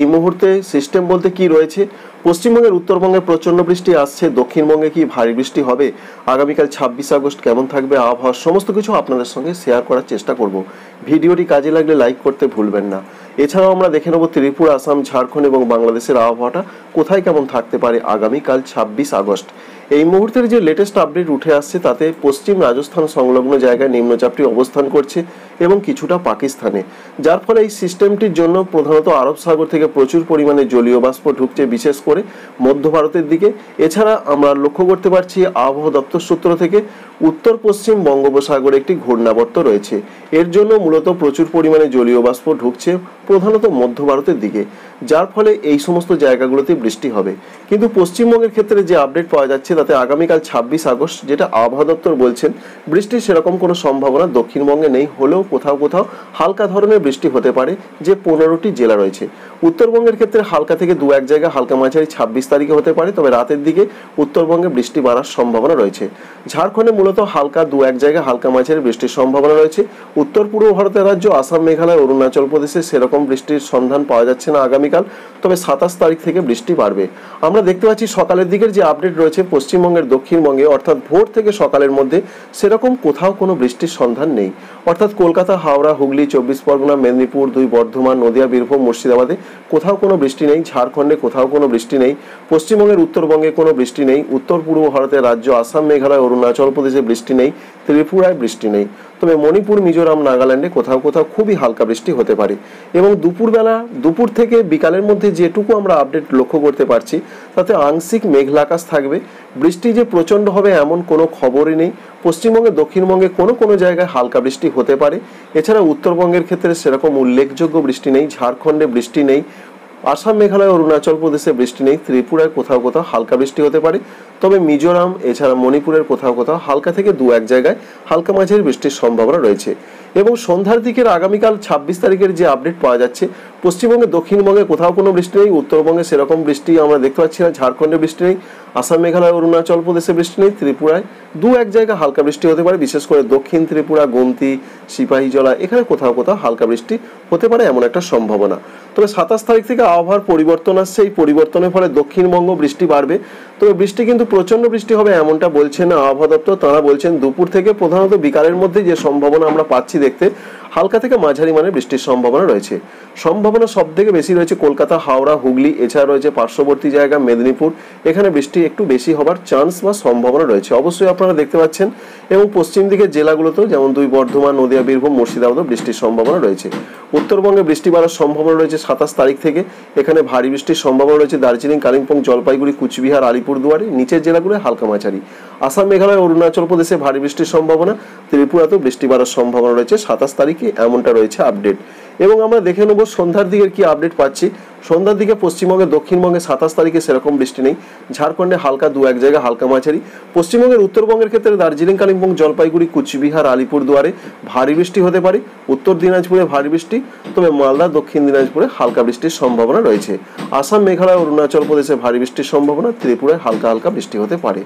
এই মুহূর্তে সিস্টেম বলতে কি রয়েছে? পশ্চিমবঙ্গের উত্তরবঙ্গে প্রচণ্ড বৃষ্টি আসছে, দক্ষিণবঙ্গে কি ভারী বৃষ্টি হবে? আগামীকাল ছাব্বিশ আগস্ট কেমন থাকবে আবহাওয়া? সমস্ত কিছু আপনাদের সঙ্গে শেয়ার করার চেষ্টা করব। ভিডিওটি কাজে লাগলে লাইক করতে ভুলবেন না। এছাড়াও আমরা দেখে নেব ত্রিপুরা, আসাম, ঝাড়খণ্ড এবং বাংলাদেশের আবহাওয়াটা কোথায় কেমন থাকতে পারে আগামীকাল ছাব্বিশ আগস্ট। এই মুহূর্তের যে লেটেস্ট আপডেট উঠে আসছে, তাতে পশ্চিম রাজস্থান সংলগ্ন জায়গায় নিম্নচাপটি অবস্থান করছে এবং কিছুটা পাকিস্তানে। যার ফলে এই সিস্টেমটির জন্য প্রধানত আরব সাগর থেকে প্রচুর পরিমাণে জলীয় বাষ্প ঢুকছে, বিশেষ করে মধ্য ভারতের দিকে। এছাড়া আমরা লক্ষ্য করতে পারছি আবহাওয়া দপ্তর সূত্র থেকে উত্তর পশ্চিম বঙ্গোপসাগরে একটি ঘূর্ণাবর্ত রয়েছে। এর জন্য মূলত প্রচুর পরিমাণে জলীয় বাষ্প ঢুকছে প্রধানত মধ্য ভারতের দিকে, যার ফলে এই সমস্ত জায়গাগুলোতে বৃষ্টি হবে। কিন্তু পশ্চিমবঙ্গের ক্ষেত্রে যে আপডেট পাওয়া যাচ্ছে, তাতে আগামীকাল ছাব্বিশ আগস্ট যেটা আবহাওয়া দপ্তর বলছেন, বৃষ্টির সেরকম কোনো সম্ভাবনা দক্ষিণবঙ্গে নেই, হলেও কোথাও কোথাও হালকা ধরনের বৃষ্টি হতে পারে যে পনেরোটি জেলা রয়েছে। উত্তরবঙ্গের ক্ষেত্রে হালকা থেকে দু এক জায়গায় হালকা মাঝারি ছাব্বিশ তারিখে হতে পারে, তবে রাতের দিকে উত্তরবঙ্গে বৃষ্টি বাড়ার সম্ভাবনা রয়েছে। ঝাড়খণ্ডে মূলত হালকা দু এক জায়গায় হালকা মাঝারি বৃষ্টির সম্ভাবনা রয়েছে। উত্তর পূর্ব ভারতের রাজ্য আসাম, মেঘালয়, অরুণাচল প্রদেশে সেরকম বৃষ্টির সন্ধান পাওয়া যাচ্ছে না আগামীকাল, তবে সাতাশ তারিখ থেকে বৃষ্টি বাড়বে। আমরা দেখতে পাচ্ছি সকালের দিকের যে আপডেট রয়েছে পশ্চিমবঙ্গের দক্ষিণবঙ্গে, অর্থাৎ ভোর থেকে সকালের মধ্যে সেরকম কোথাও কোনো বৃষ্টির সন্ধান নেই। অর্থাৎ কলকাতা, হাওড়া, হুগলি, চব্বিশ পরগনা, মেদিনীপুর, দুই বর্ধমান, নদিয়া, বীরভূম, মুর্শিদাবাদে কোথাও কোনো বৃষ্টি নেই। ঝাড়খণ্ডে কোথাও কোনো বৃষ্টি নেই। পশ্চিমবঙ্গের উত্তরবঙ্গে কোনো বৃষ্টি নেই। উত্তর পূর্ব ভারতের রাজ্য আসাম, মেঘালয়, অরুণাচল প্রদেশে বৃষ্টি নেই, ত্রিপুরায় বৃষ্টি নেই। তবে মণিপুর, মিজোরাম, নাগাল্যান্ডে কোথাও কোথাও খুবই হালকা বৃষ্টি হতে পারে। এবং দুপুরবেলা, দুপুর থেকে বিকালের মধ্যে যেটুকু আমরা আপডেট লক্ষ্য করতে পারছি, তাতে আংশিক মেঘলা আকাশ থাকবে। বৃষ্টি যে প্রচণ্ড হবে এমন কোনো খবরই নেই। পশ্চিমবঙ্গে, দক্ষিণবঙ্গে কোনো কোনো জায়গায় হালকা বৃষ্টি হতে পারে। এছাড়া উত্তরবঙ্গের ক্ষেত্রে সেরকম উল্লেখযোগ্য বৃষ্টি নেই, ঝাড়খণ্ডে বৃষ্টি নেই। আসাম, মেঘালয়, অরুণাচল প্রদেশে বৃষ্টি নেই, ত্রিপুরায় কোথাও কোথাও হালকা বৃষ্টি হতে পারে। তবে মিজোরাম, এছাড়া মণিপুরের কোথাও কোথাও হালকা থেকে দু এক জায়গায় হালকা মাঝের বৃষ্টির সম্ভাবনা রয়েছে। এবং সন্ধ্যার দিকের আগামীকাল ছাব্বিশ তারিখের যে আপডেট পাওয়া যাচ্ছে, পশ্চিমবঙ্গে, দক্ষিণবঙ্গে কোথাও কোনো বৃষ্টি নেই, উত্তরবঙ্গে সেরকম বৃষ্টি আমরা দেখতে পাচ্ছি না, ঝাড়খণ্ডে বৃষ্টি নেই, আসাম, মেঘালয়, অরুণাচল প্রদেশে বৃষ্টি নেই, ত্রিপুরায় দু এক জায়গায় হালকা বৃষ্টি হতে পারে, বিশেষ করে দক্ষিণ ত্রিপুরা, গোমতি, সিপাহীজলা, এখানে কোথাও কোথাও হালকা বৃষ্টি হতে পারে এমন একটা সম্ভাবনা। তবে সাতাশ তারিখ থেকে আবহাওয়ার পরিবর্তন আসছে। এই পরিবর্তনের ফলে দক্ষিণবঙ্গ বৃষ্টি বাড়বে। তবে বৃষ্টি কিন্তু প্রচণ্ড বৃষ্টি হবে এমনটা বলছেন আবহাওয়া দপ্তর। তারা বলছেন, দুপুর থেকে প্রধানত বিকালের মধ্যে যে সম্ভাবনা আমরা পাচ্ছি দেখতে হালকা থেকে মাঝারি মানের বৃষ্টির সম্ভাবনা রয়েছে। সম্ভাবনা সব থেকে বেশি রয়েছে কলকাতা, হাওড়া, হুগলি, এছাড়া রয়েছে পার্শ্ববর্তী জায়গা, মেদিনীপুর। এখানে বৃষ্টি একটু বেশি হবার চান্স বা সম্ভাবনা রয়েছে। অবশ্যই আপনারা দেখতে পাচ্ছেন এবং পশ্চিম দিকের জেলাগুলোতেও যেমন দুই বর্ধমান, নদিয়া, বীরভূম, মুর্শিদাবাদও বৃষ্টির সম্ভাবনা রয়েছে। উত্তরবঙ্গে বৃষ্টি বাড়ার সম্ভাবনা রয়েছে সাতাশ তারিখ থেকে। এখানে ভারী বৃষ্টির সম্ভাবনা রয়েছে দার্জিলিং, কালিম্পং, জলপাইগুড়ি, কুচবিহার আলিপুরদুয়ারে নিচের জেলাগুলোয় হালকা মাঝারি। আসাম, মেঘালয়, অরুণাচল প্রদেশে ভারী বৃষ্টির সম্ভাবনা। ত্রিপুরাতেও বৃষ্টি বাড়ার সম্ভাবনা রয়েছে সাতাশ তারিখে। এমনটা রয়েছে আপডেট এবং আমরা দেখে নেব সন্ধ্যার দিকের কি আপডেট পাচ্ছি। সন্ধ্যার দিকে পশ্চিমবঙ্গে দক্ষিণবঙ্গে সাতাশ তারিখে সেরকম বৃষ্টি নেই। ঝাড়খণ্ডে হালকা দু এক জায়গায় হালকা মাঝারি। পশ্চিমবঙ্গের উত্তরবঙ্গের ক্ষেত্রে দার্জিলিং, কালিম্পং, জলপাইগুড়ি, কুচবিহার আলিপুরদুয়ারে ভারী বৃষ্টি হতে পারে। উত্তর দিনাজপুরে ভারী বৃষ্টি, তবে মালদা, দক্ষিণ দিনাজপুরে হালকা বৃষ্টির সম্ভাবনা রয়েছে। আসাম, মেঘালয়, অরুণাচল প্রদেশে ভারী বৃষ্টির সম্ভাবনা ত্রিপুরায় হালকা হালকা বৃষ্টি হতে পারে।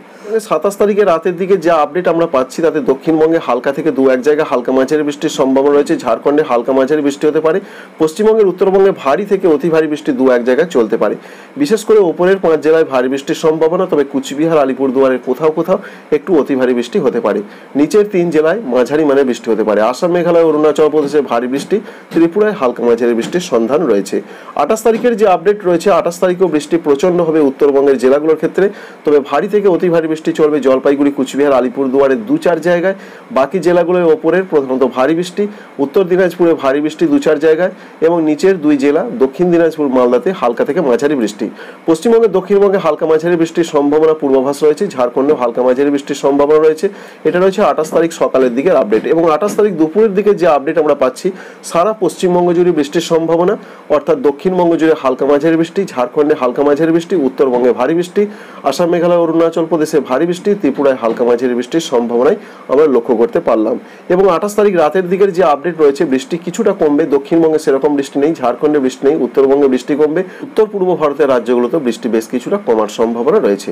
সাতাশ তারিখে রাতের দিকে যা আপডেট আমরা পাচ্ছি, তাতে দক্ষিণবঙ্গে হালকা থেকে দু এক জায়গায় হালকা মাঝারি বৃষ্টির সম্ভাবনা রয়েছে। ঝাড়খণ্ডে হালকা মাঝারি বৃষ্টি হতে পারে। পশ্চিমবঙ্গের উত্তরবঙ্গে ভারী থেকে অতি ভারী বৃষ্টি দু এক জায়গায় চলতে পারে। বিশেষ করে ওপরের পাঁচ জেলায় ভারী বৃষ্টির সম্ভাবনা, তবে কুচবিহার, আলিপুরদুয়ারের কোথাও কোথাও একটু অতি ভারী বৃষ্টি হতে পারে। নিচের তিন জেলায় মাঝারি মানে বৃষ্টি হতে পারে। আসাম, মেঘালয়, অরুণাচল প্রদেশে ভারী বৃষ্টি, ত্রিপুরায় হালকা মাঝারি বৃষ্টির সন্ধান রয়েছে। আঠাশ তারিখের যে আপডেট রয়েছে, আঠাশ তারিখেও বৃষ্টি প্রচণ্ড হবে উত্তরবঙ্গের জেলাগুলোর ক্ষেত্রে, তবে ভারী থেকে অতি ভারী বৃষ্টি চলবে জলপাইগুড়ি, কুচবিহার, আলিপুরদুয়ারের দু চার জায়গায়। বাকি জেলাগুলোর ওপরের প্রধানত ভারী বৃষ্টি, উত্তর দিনাজপুরে ভারী বৃষ্টি দু চার জায়গায় এবং নিচের দুই জেলা দক্ষিণ দিনাজপুর মালদাতে হালকা থেকে মাঝারি বৃষ্টি। পশ্চিমবঙ্গে, দক্ষিণবঙ্গে হালকা মাঝারি বৃষ্টির সম্ভাবনা পূর্বাভাস রয়েছে। ঝাড়খণ্ডে হালকা মাঝারি বৃষ্টির সম্ভাবনা রয়েছে। এটা রয়েছে আঠাশ তারিখ সকালের দিকের আপডেট এবং আঠাশ তারিখ দুপুরের দিকে যে আপডেট আমরা পাচ্ছি, সারা পশ্চিমবঙ্গ জুড়ে বৃষ্টির সম্ভাবনা, অর্থাৎ দক্ষিণবঙ্গ জুড়ে হালকা মাঝারি বৃষ্টি, ঝাড়খণ্ডে হালকা মাঝারি বৃষ্টি, উত্তরবঙ্গে ভারী বৃষ্টি, আসাম, মেঘালয়, অরুণাচল প্রদেশে ভারী বৃষ্টি, ত্রিপুরায় হালকা মাঝারি বৃষ্টির সম্ভাবনায় আমরা লক্ষ্য করতে পারলাম। এবং আঠাশ তারিখ রাতের দিকের যে আপডেট রয়েছে, বৃষ্টি কিছুটা কমবে। দক্ষিণবঙ্গে সেরকম বৃষ্টি নেই, ঝাড়খণ্ডে বৃষ্টি নেই, উত্তরবঙ্গে বৃষ্টি কমবে। উত্তর পূর্ব ভারতের রাজ্যগুলোতে বৃষ্টি বেশ কিছুটা কমার সম্ভাবনা রয়েছে।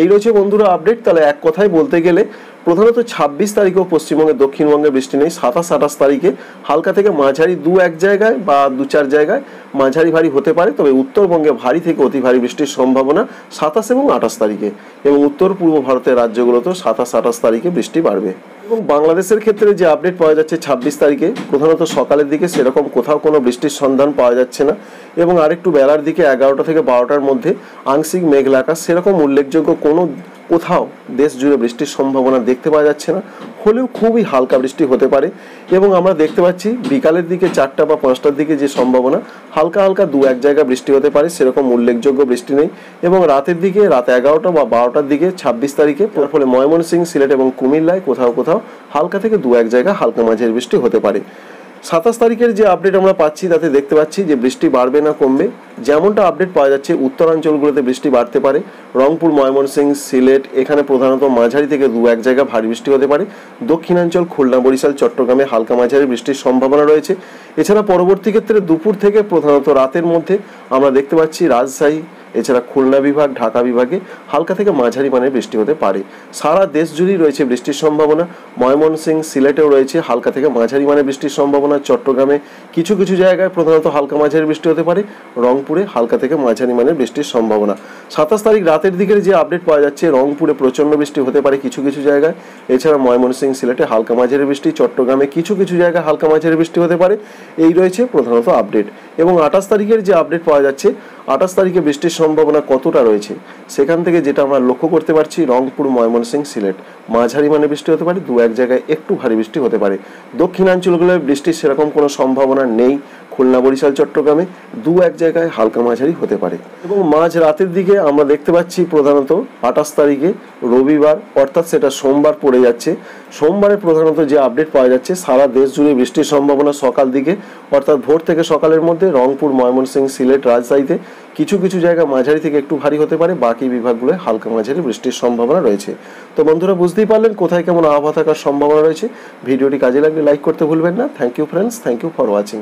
এই রয়েছে বন্ধুরা আপডেট তাহলে এক কথায় বলতে গেলে প্রধানত ছাব্বিশ তারিখেও পশ্চিমবঙ্গে দক্ষিণবঙ্গে বৃষ্টি নেই। সাতাশ, আঠাশ তারিখে হালকা থেকে মাঝারি দু এক জায়গায় বা দু চার জায়গায় মাঝারি ভারী হতে পারে। তবে উত্তরবঙ্গে ভারী থেকে অতি ভারী বৃষ্টির সম্ভাবনা সাতাশ এবং আঠাশ তারিখে এবং উত্তর পূর্ব ভারতের রাজ্যগুলোতেও সাতাশ, আঠাশ তারিখে বৃষ্টি বাড়বে। এবং বাংলাদেশের ক্ষেত্রে যে আপডেট পাওয়া যাচ্ছে ছাব্বিশ তারিখে, প্রধানত সকালের দিকে সেরকম কোথাও কোনো বৃষ্টির সন্ধান পাওয়া যাচ্ছে না। এবং আরেকটু বেলার দিকে এগারোটা থেকে বারোটার মধ্যে আংশিক মেঘলা আকাশ, সেরকম উল্লেখযোগ্য কোনো কোথাও দেশ জুড়ে বৃষ্টির সম্ভাবনা দেখতে পাওয়া যাচ্ছে না। হলেও খুবই হালকা বৃষ্টি হতে পারে। এবং আমরা দেখতে পাচ্ছি বিকালের দিকে চারটা বা পাঁচটার দিকে যে সম্ভাবনা, হালকা হালকা দু এক জায়গা বৃষ্টি হতে পারে, সেরকম উল্লেখযোগ্য বৃষ্টি নেই। এবং রাতের দিকে রাত এগারোটা বা বারোটার দিকে ছাব্বিশ তারিখে তার ফলে ময়মনসিংহ, সিলেট এবং কুমিল্লায় কোথাও কোথাও হালকা থেকে দু এক জায়গা হালকা মাঝের বৃষ্টি হতে পারে। সাতাশ তারিখের যে আপডেট আমরা পাচ্ছি, তাতে দেখতে পাচ্ছি যে বৃষ্টি বাড়বে না কমবে। যেমনটা আপডেট পাওয়া যাচ্ছে, উত্তরাঞ্চলগুলোতে বৃষ্টি বাড়তে পারে। রংপুর, ময়মনসিংহ, সিলেট, এখানে প্রধানত মাঝারি থেকে দু এক জায়গা ভারী বৃষ্টি হতে পারে। দক্ষিণাঞ্চল, খুলনা, বরিশাল, চট্টগ্রামে হালকা মাঝারি বৃষ্টির সম্ভাবনা রয়েছে। এছাড়া পরবর্তী ক্ষেত্রে দুপুর থেকে প্রধানত রাতের মধ্যে আমরা দেখতে পাচ্ছি রাজশাহী এছাড়া খুলনা বিভাগ, ঢাকা বিভাগে হালকা থেকে মাঝারি মানের বৃষ্টি হতে পারে। সারা দেশ জুড়েই রয়েছে বৃষ্টির সম্ভাবনা। ময়মনসিং সিলেটেও রয়েছে হালকা থেকে মাঝারি মানের বৃষ্টির সম্ভাবনা। চট্টগ্রামে কিছু কিছু জায়গায় প্রধানত হালকা মাঝারি বৃষ্টি হতে পারে। রংপুরে হালকা থেকে মাঝারি মানের বৃষ্টির সম্ভাবনা। সাতাশ তারিখ রাতের দিকের যে আপডেট পাওয়া যাচ্ছে, রংপুরে প্রচণ্ড বৃষ্টি হতে পারে কিছু কিছু জায়গায়। এছাড়া ময়মনসিং সিলেটে হালকা মাঝারি বৃষ্টি, চট্টগ্রামে কিছু কিছু জায়গায় হালকা মাঝারি বৃষ্টি হতে পারে। এই রয়েছে প্রধানত আপডেট। এবং আঠাশ তারিখের যে আপডেট পাওয়া যাচ্ছে, আঠাশ তারিখে বৃষ্টির সম্ভাবনা কতটা রয়েছে, সেখান থেকে যেটা আমরা লক্ষ্য করতে পারছি, রংপুর, ময়মনসিংহ, সিলেট। মাঝারি মানে বৃষ্টি হতে পারে, দু এক জায়গায় একটু ভারী বৃষ্টি হতে পারে। দক্ষিণাঞ্চলগুলোয় বৃষ্টির সেরকম কোনো সম্ভাবনা নেই, খুলনা, বরিশাল, চট্টগ্রামে দু এক জায়গায় হালকা মাঝারি হতে পারে। এবং মাঝ রাতের দিকে আমরা দেখতে পাচ্ছি প্রধানত আঠাশ তারিখে রবিবার, অর্থাৎ সেটা সোমবার পড়ে যাচ্ছে। সোমবারে প্রধানত যে আপডেট পাওয়া যাচ্ছে, সারা দেশ জুড়ে বৃষ্টির সম্ভাবনা সকাল দিকে, অর্থাৎ ভোর থেকে সকালের মধ্যে রংপুর, ময়মনসিংহ, সিলেট, রাজশাহীতে কিছু কিছু জায়গা মাঝারি থেকে একটু ভারী হতে পারে, বাকি বিভাগগুলোয় হালকা মাঝারি বৃষ্টির সম্ভাবনা রয়েছে। তো বন্ধুরা, বুঝতেই পারলেন কোথায় কেমন আবহাওয়া থাকার সম্ভাবনা রয়েছে। ভিডিওটি কাজে লাগলে লাইক করতে ভুলবেন না। Thank you friends thank you for watching